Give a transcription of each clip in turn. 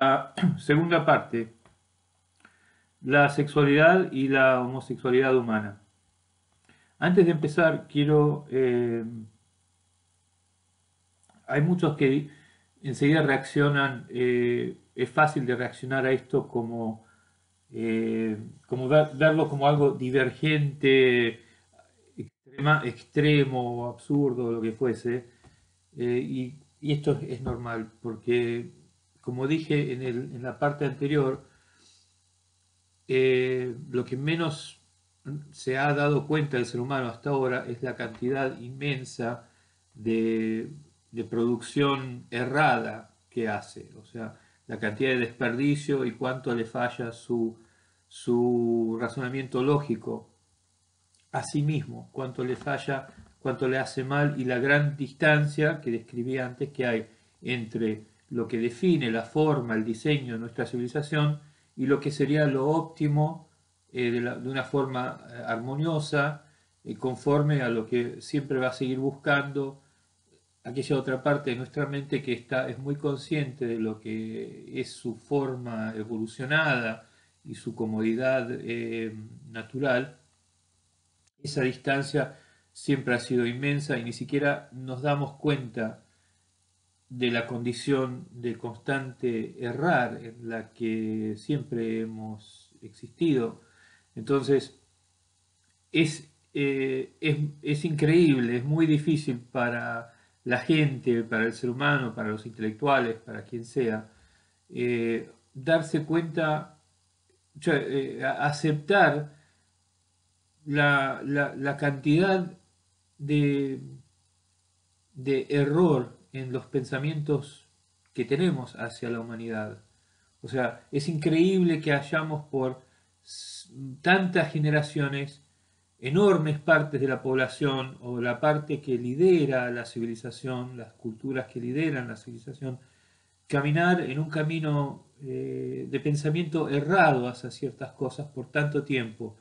La segunda parte, la sexualidad y la homosexualidad humana. Antes de empezar, quiero... Eh, hay muchos que enseguida reaccionan, eh, es fácil de reaccionar a esto como, eh, como verlo como algo divergente, extrema, extremo, absurdo, lo que fuese. y, y, esto es normal, porque como dije en, la parte anterior, eh, lo que menos se ha dado cuenta del ser humano hasta ahora es la cantidad inmensa de, producción errada que hace, o sea, la cantidad de desperdicio y cuánto le falla su, su razonamiento lógico a sí mismo, cuánto le falla, cuánto le hace mal y la gran distancia que describí antes que hay entre lo que define la forma, el diseño de nuestra civilización y lo que sería lo óptimo eh, de, una forma eh, armoniosa, y conforme a lo que siempre va a seguir buscando aquella otra parte de nuestra mente que está, es muy consciente de lo que es su forma evolucionada y su comodidad eh, natural, esa distancia siempre ha sido inmensa y ni siquiera nos damos cuenta de la condición de constante errar en la que siempre hemos existido. Entonces, es, eh, es, increíble, es muy difícil para la gente, para el ser humano, para los intelectuales, para quien sea, eh, darse cuenta, eh, aceptar la, la, cantidad de, de error en los pensamientos que tenemos hacia la humanidad. O sea, es increíble que hayamos por tantas generaciones enormes partes de la población o la parte que lidera la civilización, las culturas que lideran la civilización, caminar en un camino eh, de pensamiento errado hacia ciertas cosas por tanto tiempo.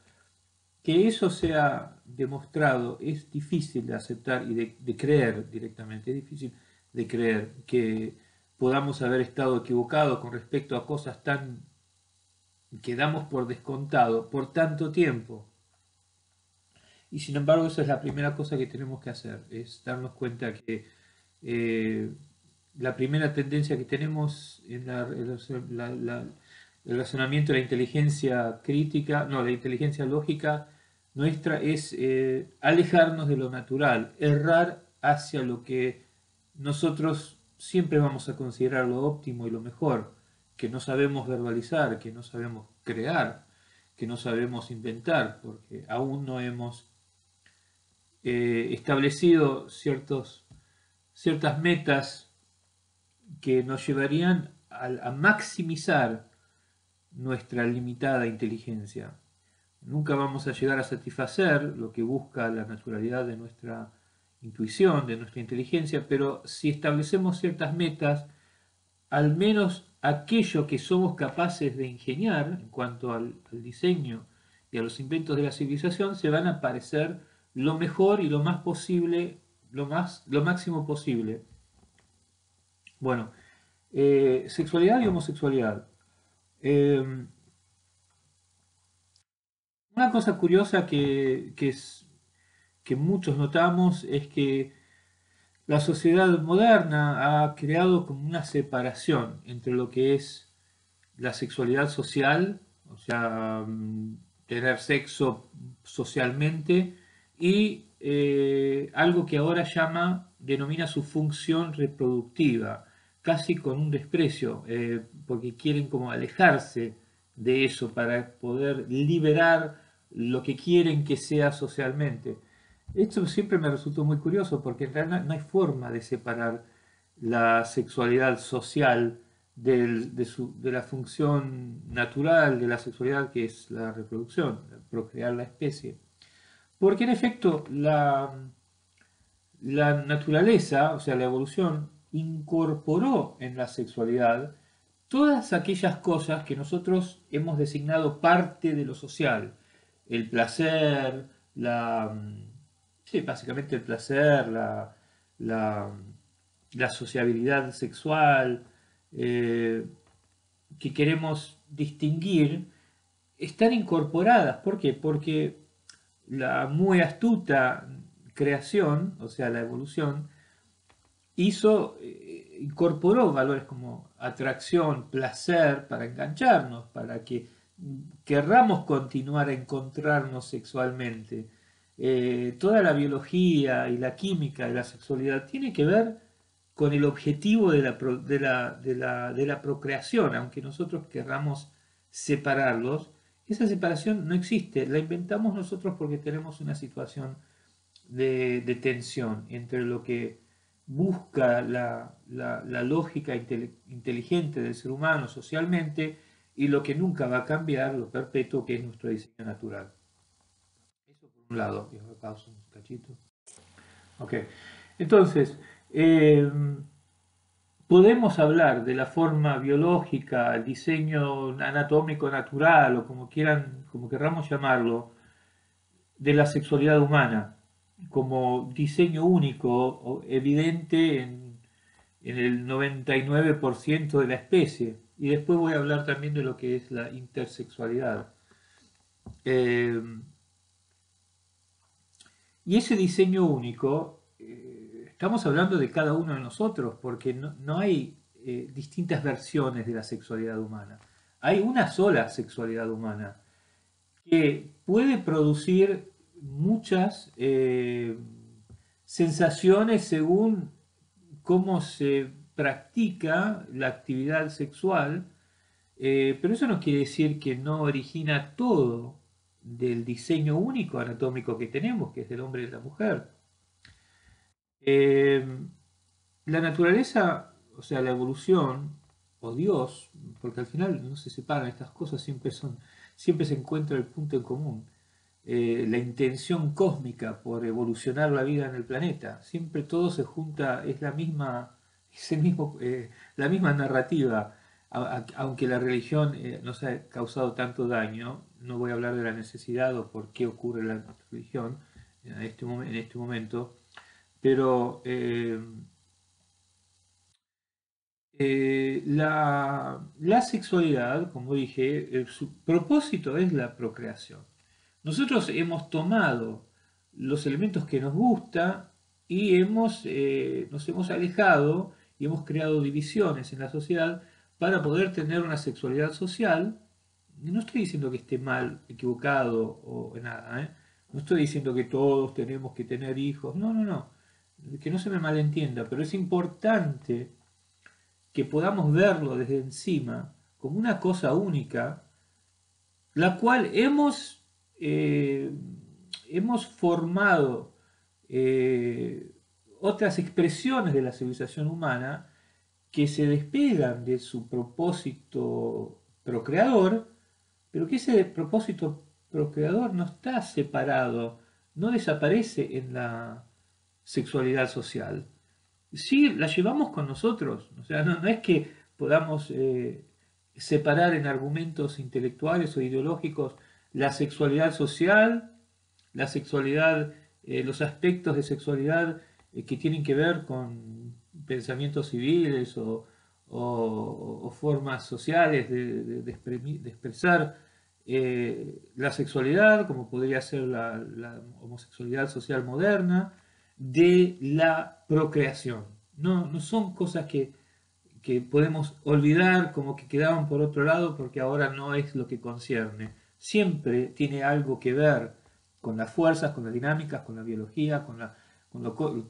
Que eso sea demostrado es difícil de aceptar y de, de creer directamente, es difícil de creer que podamos haber estado equivocados con respecto a cosas tan que damos por descontado por tanto tiempo. Y sin embargo, esa es la primera cosa que tenemos que hacer, es darnos cuenta que eh, la primera tendencia que tenemos en el razonamiento de la inteligencia crítica, no, la inteligencia lógica nuestra es eh, alejarnos de lo natural, errar hacia lo que nosotros siempre vamos a considerar lo óptimo y lo mejor, que no sabemos verbalizar, que no sabemos crear, que no sabemos inventar, porque aún no hemos eh, establecido ciertos, ciertas metas que nos llevarían a, maximizar nuestra limitada inteligencia. Nunca vamos a llegar a satisfacer lo que busca la naturalidad de nuestra intuición, de nuestra inteligencia, pero si establecemos ciertas metas, al menos aquello que somos capaces de ingeniar en cuanto al, diseño y a los inventos de la civilización, se van a parecer lo mejor y lo más posible, lo, más, lo máximo posible. Bueno, eh, sexualidad y homosexualidad. Eh, una cosa curiosa que, que es que muchos notamos es que la sociedad moderna ha creado como una separación entre lo que es la sexualidad social, o sea, mm, tener sexo socialmente, y eh, algo que ahora llama, denomina su función reproductiva, casi con un desprecio, eh, porque quieren como alejarse de eso para poder liberar lo que quieren que sea socialmente. Esto siempre me resultó muy curioso porque en realidad no hay forma de separar la sexualidad social de, la función natural de la sexualidad que es la reproducción, procrear la especie. Porque en efecto la, la naturaleza, o sea, la evolución, incorporó en la sexualidad todas aquellas cosas que nosotros hemos designado parte de lo social. El placer, la, Básicamente el placer, la, la, sociabilidad sexual, eh, que queremos distinguir están incorporadas. ¿Por qué? Porque la muy astuta creación, o sea, la evolución, hizo, eh, incorporó valores como atracción, placer, para engancharnos, para que querramos continuar a encontrarnos sexualmente. Eh, toda la biología y la química de la sexualidad tiene que ver con el objetivo de la, procreación, aunque nosotros querramos separarlos, esa separación no existe, la inventamos nosotros porque tenemos una situación de, tensión entre lo que busca la, lógica inteligente del ser humano socialmente y lo que nunca va a cambiar, lo perpetuo que es nuestro diseño natural. Un lado, y un cachito. Ok, entonces, eh, podemos hablar de la forma biológica, el diseño anatómico natural o como quieran, como querramos llamarlo, de la sexualidad humana como diseño único evidente en, el 99% de la especie. Y después voy a hablar también de lo que es la intersexualidad. Eh, y ese diseño único, eh, estamos hablando de cada uno de nosotros, porque no, hay eh, distintas versiones de la sexualidad humana. Hay una sola sexualidad humana que puede producir muchas eh, sensaciones según cómo se practica la actividad sexual, pero eso no quiere decir que no origina todo del diseño único anatómico que tenemos, que es del hombre y de la mujer. Eh, la naturaleza, o sea, la evolución, o Dios, porque al final no se separan estas cosas, siempre, se encuentra el punto en común. Eh, la intención cósmica por evolucionar la vida en el planeta. Siempre todo se junta, es la misma, mismo, eh, la misma narrativa. aunque la religión eh, nos ha causado tanto daño, no voy a hablar de la necesidad o por qué ocurre la religión en este, este momento, pero la, la, sexualidad, como dije, su propósito es la procreación. Nosotros hemos tomado los elementos que nos gusta y hemos, eh, nos hemos alejado y hemos creado divisiones en la sociedad para poder tener una sexualidad social. No estoy diciendo que esté mal, equivocado o nada. ¿eh? No estoy diciendo que todos tenemos que tener hijos. No, no, no. Que no se me malentienda, pero es importante que podamos verlo desde encima como una cosa única, la cual hemos eh, hemos formado eh, otras expresiones de la civilización humana que se despegan de su propósito procreador, pero que ese propósito procreador no está separado, no desaparece en la sexualidad social. Sí, la llevamos con nosotros, o sea, no, es que podamos eh, separar en argumentos intelectuales o ideológicos la sexualidad social, la sexualidad, eh, los aspectos de sexualidad eh, que tienen que ver con pensamientos civiles o, formas sociales de, expresar eh, la sexualidad, como podría ser la, homosexualidad social moderna, de la procreación. No, no son cosas que, que podemos olvidar como que quedaban por otro lado porque ahora no es lo que concierne siempre tiene algo que ver con las fuerzas, con las dinámicas, con la biología, con,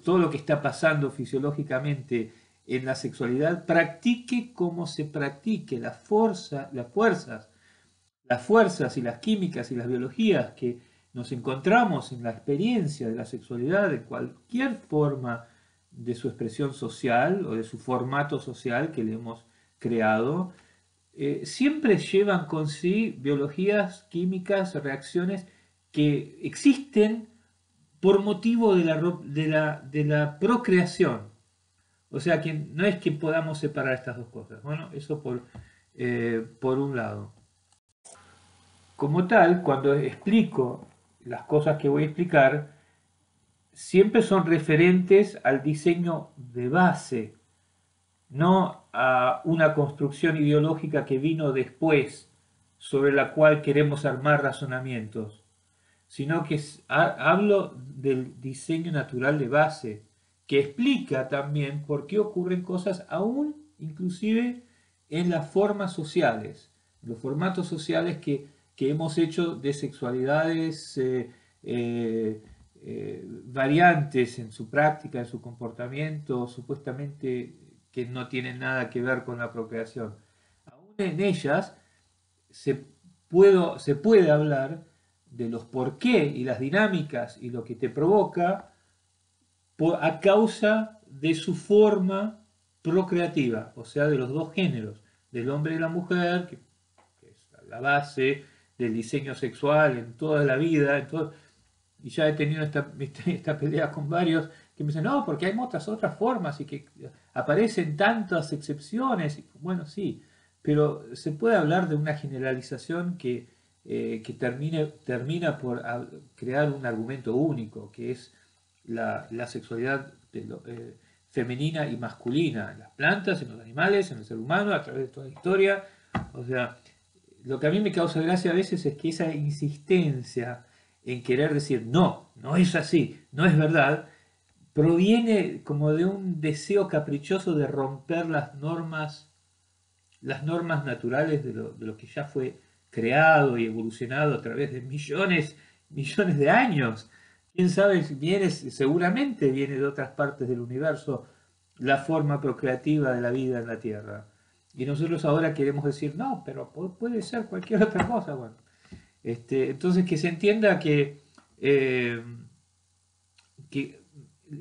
todo lo que está pasando fisiológicamente en la sexualidad, practique como se practique la fuerza, las fuerzas, las fuerzas y las químicas y las biologías que nos encontramos en la experiencia de la sexualidad, de cualquier forma de su expresión social o de su formato social que le hemos creado, eh, siempre llevan con sí biologías, químicas, reacciones que existen por motivo de la, de la, procreación. O sea que no es que podamos separar estas dos cosas. Bueno, eso por, eh, por un lado. Como tal, cuando explico las cosas que voy a explicar, siempre son referentes al diseño de base no a una construcción ideológica que vino después, sobre la cual queremos armar razonamientos, sino que hablo del diseño natural de base, que explica también por qué ocurren cosas aún inclusive en las formas sociales, los formatos sociales que, hemos hecho de sexualidades eh, eh, eh, variantes en su práctica, en su comportamiento, supuestamente que no tienen nada que ver con la procreación. Aún en ellas se, puedo, se puede hablar de los por qué y las dinámicas y lo que te provoca a causa de su forma procreativa, o sea, de los dos géneros, del hombre y la mujer, que, es la base del diseño sexual en toda la vida, y ya he tenido esta, esta, pelea con varios que me dicen, no, porque hay muchas otras formas y que aparecen tantas excepciones. Bueno, sí, pero se puede hablar de una generalización que, eh, que termine, termina por crear un argumento único, que es la, sexualidad eh, femenina y masculina en las plantas, en los animales, en el ser humano, a través de toda la historia. O sea, lo que a mí me causa gracia a veces es que esa insistencia en querer decir, no, no es así, no es verdad, proviene como de un deseo caprichoso de romper las normas, las normas naturales de lo, de lo que ya fue creado y evolucionado a través de millones, millones de años. Quién sabe, viene, seguramente viene de otras partes del universo la forma procreativa de la vida en la Tierra. Y nosotros ahora queremos decir, no, pero puede ser cualquier otra cosa. Bueno, este, entonces, que se entienda que, eh,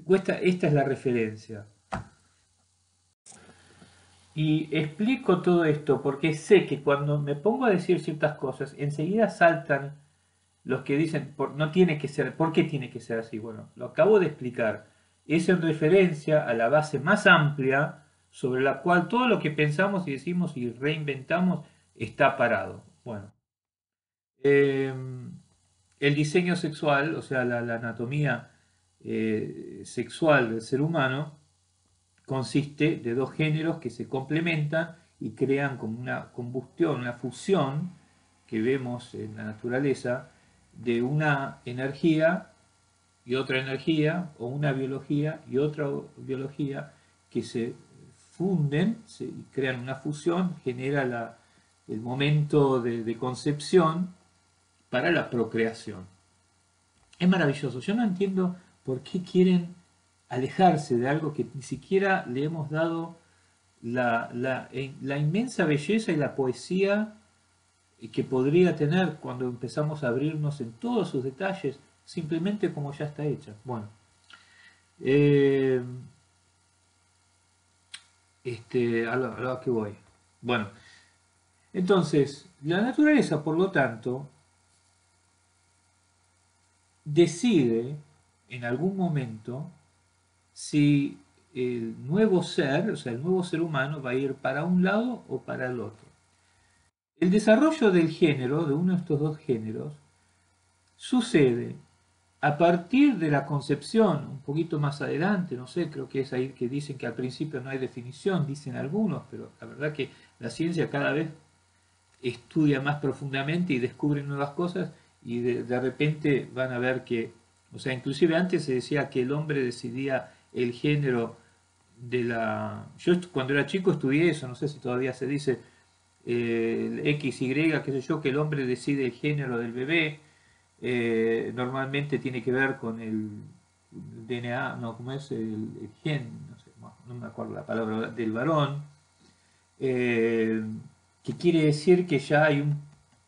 esta, esta es la referencia. Y explico todo esto porque sé que cuando me pongo a decir ciertas cosas, enseguida saltan los que dicen, no tiene que ser, ¿por qué tiene que ser así? Bueno, lo acabo de explicar. Es en referencia a la base más amplia sobre la cual todo lo que pensamos y decimos y reinventamos está parado. Bueno, Em, el diseño sexual, o sea, la, anatomía eh, sexual del ser humano, consiste de dos géneros que se complementan y crean como una combustión, una fusión que vemos en la naturaleza de una energía y otra energía, o una biología y otra biología que se funden se, y crean una fusión, genera el momento de concepción para la procreación. Es maravilloso. Yo no entiendo por qué quieren alejarse de algo que ni siquiera le hemos dado la, inmensa belleza y la poesía que podría tener cuando empezamos a abrirnos en todos sus detalles, simplemente como ya está hecha. Bueno, eh, este, a lo que voy. Bueno, entonces, la naturaleza, por lo tanto, decide en algún momento si el nuevo ser, o sea, el nuevo ser humano va a ir para un lado o para el otro. El desarrollo del género, de uno de estos dos géneros, sucede a partir de la concepción, un poquito más adelante, no sé, creo que es ahí que dicen que al principio no hay definición, dicen algunos, pero la verdad que la ciencia cada vez estudia más profundamente y descubre nuevas cosas y de, repente van a ver que, o sea, inclusive antes se decía que el hombre decidía el género de la... Yo cuando era chico estudié eso, no sé si todavía se dice eh, X, Y, qué sé yo, que el hombre decide el género del bebé, eh, normalmente tiene que ver con el DNA, no, ¿cómo es? El, gen, no me acuerdo la palabra, del varón, eh, que quiere decir que ya hay un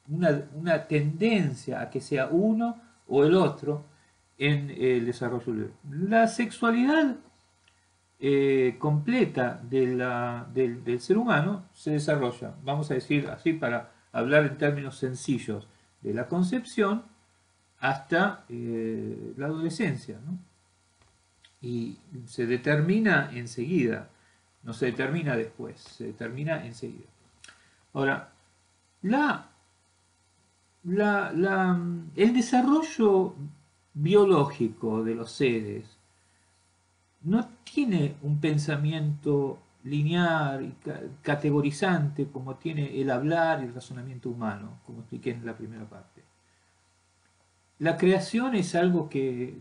una, tendencia a que sea uno o el otro en el desarrollo. La sexualidad eh, completa del, ser humano se desarrolla, vamos a decir así para hablar en términos sencillos, de la concepción hasta eh, la adolescencia. Y se determina enseguida, no se determina después, se determina enseguida. Ahora, la el desarrollo biológico de los seres no tiene un pensamiento lineal y categorizante como tiene el hablar y el razonamiento humano, como expliqué en la primera parte. La creación es algo que,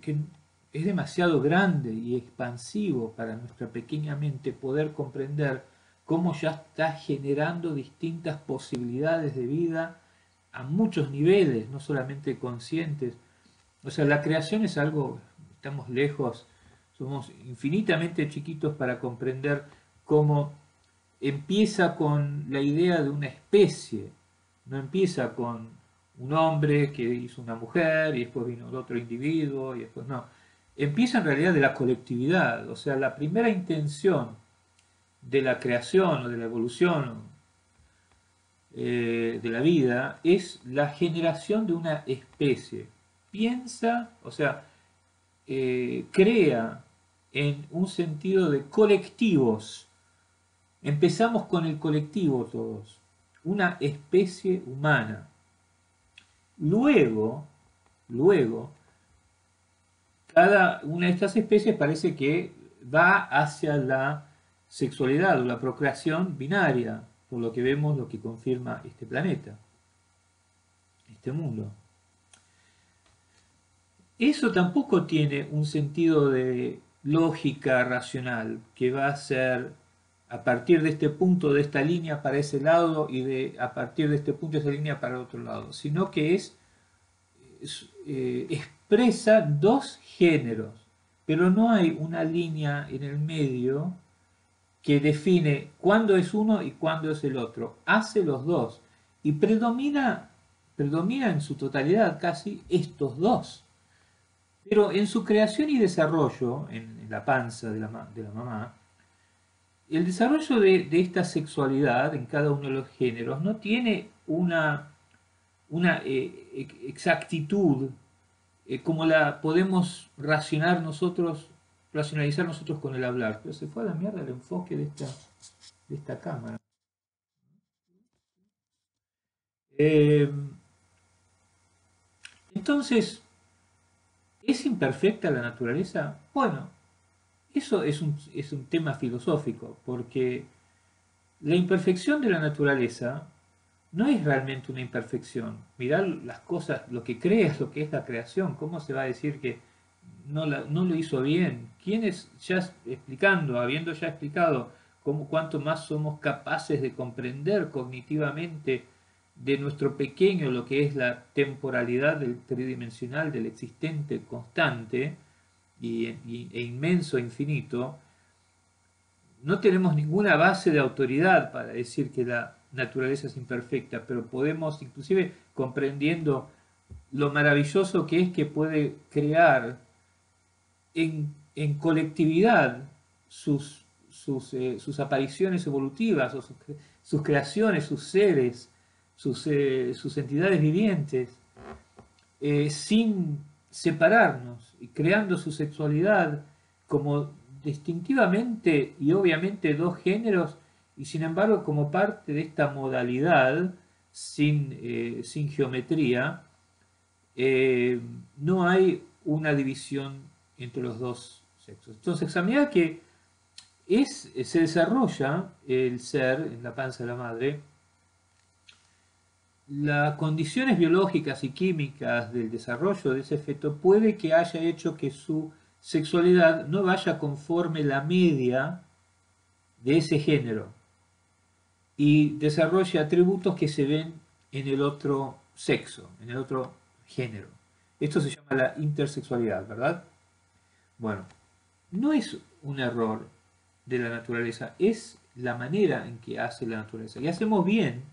es demasiado grande y expansivo para nuestra pequeña mente poder comprender cómo ya está generando distintas posibilidades de vida a muchos niveles, no solamente conscientes. O sea, la creación es algo, estamos lejos, somos infinitamente chiquitos para comprender cómo empieza con la idea de una especie, no empieza con un hombre que hizo una mujer y después vino otro individuo y después no. Empieza en realidad de la colectividad, o sea, la primera intención de la creación o de la evolución eh, de la vida es la generación de una especie. Piensa, o sea, eh, crea en un sentido de colectivos. Empezamos con el colectivo todos, una especie humana. Luego, luego, cada una de estas especies parece que va hacia la sexualidad o la procreación binaria, por lo que vemos lo que confirma este planeta, este mundo. Eso tampoco tiene un sentido de lógica racional que va a ser a partir de este punto de esta línea para ese lado y de a partir de este punto de esa línea para otro lado, sino que es, eh, expresa dos géneros, pero no hay una línea en el medio que define cuándo es uno y cuándo es el otro. Hace los dos y predomina, predomina en su totalidad casi estos dos. Pero en su creación y desarrollo, en, la panza de la, mamá, el desarrollo de, esta sexualidad en cada uno de los géneros no tiene una, una eh, exactitud eh, como la podemos nosotros racionalizar nosotros con el hablar. Pero se fue a la mierda el enfoque de esta, de esta cámara. Eh, entonces, ¿es imperfecta la naturaleza? Bueno, eso es un, es un tema filosófico, porque la imperfección de la naturaleza no es realmente una imperfección. Mirar las cosas, lo que creas, lo que es la creación, ¿cómo se va a decir que no, lo hizo bien. ¿Quiénes, ya explicando, habiendo ya explicado cómo, cuánto más somos capaces de comprender cognitivamente de nuestro pequeño lo que es la temporalidad del tridimensional, del existente constante y, e inmenso, infinito, no tenemos ninguna base de autoridad para decir que la naturaleza es imperfecta, pero podemos, inclusive comprendiendo lo maravilloso que es que puede crear en, colectividad sus, eh, sus, apariciones evolutivas, o sus, creaciones, sus seres, sus, eh, sus entidades vivientes, eh, sin separarnos y creando su sexualidad como distintivamente y obviamente dos géneros y sin embargo como parte de esta modalidad sin, sin geometría, no hay una división entre los dos sexos. Entonces, a medida que es, se desarrolla el ser en la panza de la madre, las condiciones biológicas y químicas del desarrollo de ese feto puede que haya hecho que su sexualidad no vaya conforme la media de ese género y desarrolle atributos que se ven en el otro sexo, en el otro género. Esto se llama la intersexualidad, ¿verdad? Bueno, no es un error de la naturaleza, es la manera en que hace la naturaleza. Y hacemos bien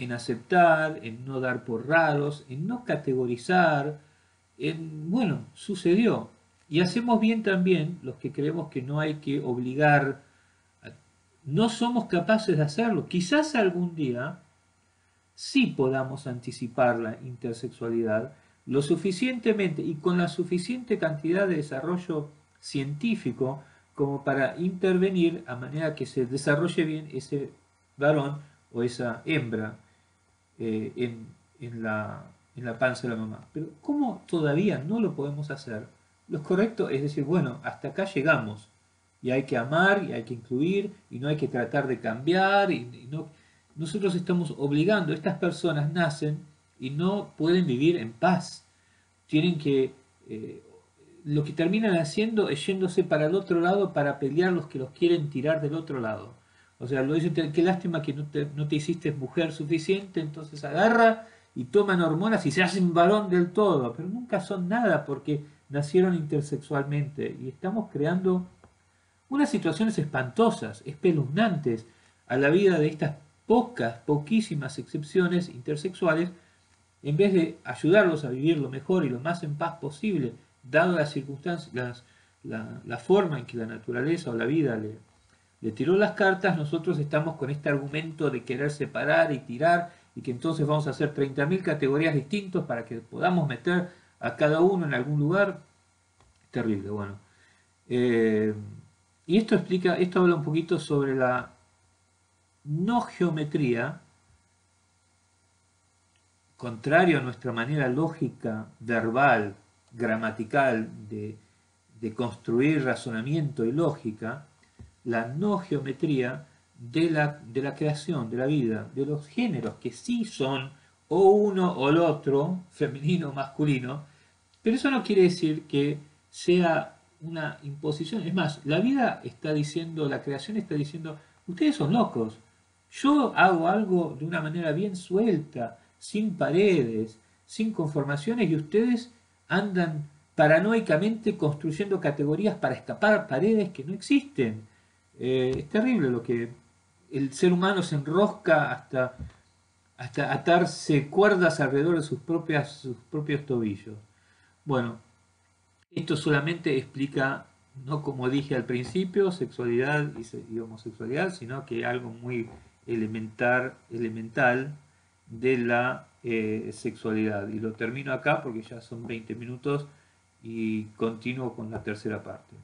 en aceptar, en no dar por raros, en no categorizar, en, bueno, sucedió. Y hacemos bien también los que creemos que no hay que obligar, no somos capaces de hacerlo. Quizás algún día sí podamos anticipar la intersexualidad, lo suficientemente y con la suficiente cantidad de desarrollo científico como para intervenir a manera que se desarrolle bien ese varón o esa hembra eh, en, la, en la panza de la mamá. Pero como todavía no lo podemos hacer, lo correcto es decir, bueno, hasta acá llegamos. y hay que amar y hay que incluir y no hay que tratar de cambiar y, no nosotros estamos obligando estas personas nacen y no pueden vivir en paz tienen que eh, lo que terminan haciendo es yéndose para el otro lado para pelear los que los quieren tirar del otro lado o sea lo dicen qué lástima que no te, no te hiciste mujer suficiente entonces agarra y toman hormonas y se hacen varón del todo. Pero nunca son nada porque nacieron intersexualmente. Y estamos creando unas situaciones espantosas, espeluznantes a la vida de estas pocas, poquísimas excepciones intersexuales, en vez de ayudarlos a vivir lo mejor y lo más en paz posible, dado las circunstancias, la, forma en que la naturaleza o la vida le, le tiró las cartas, nosotros estamos con este argumento de querer separar y tirar y que entonces vamos a hacer 30.000 categorías distintas para que podamos meter a cada uno en algún lugar. Terrible, bueno. Eh, y esto explica, esto habla un poquito sobre la no geometría, contrario a nuestra manera lógica, verbal, gramatical de, construir razonamiento y lógica, la no geometría de la, de la creación, de la vida, de los géneros que sí son o uno o el otro, femenino o masculino, pero eso no quiere decir que sea una imposición. Es más, la vida está diciendo, la creación está diciendo, ustedes son locos. Yo hago algo de una manera bien suelta, sin paredes, sin conformaciones, y ustedes andan paranoicamente construyendo categorías para escapar paredes que no existen. Eh, es terrible lo que el ser humano se enrosca hasta, hasta atarse cuerdas alrededor de sus, propias, sus propios tobillos. Bueno, esto solamente explica, no como dije al principio, sexualidad y, homosexualidad, sino que algo muy elemental, elemental de la eh, sexualidad. Y lo termino acá porque ya son 20 minutos y continúo con la tercera parte.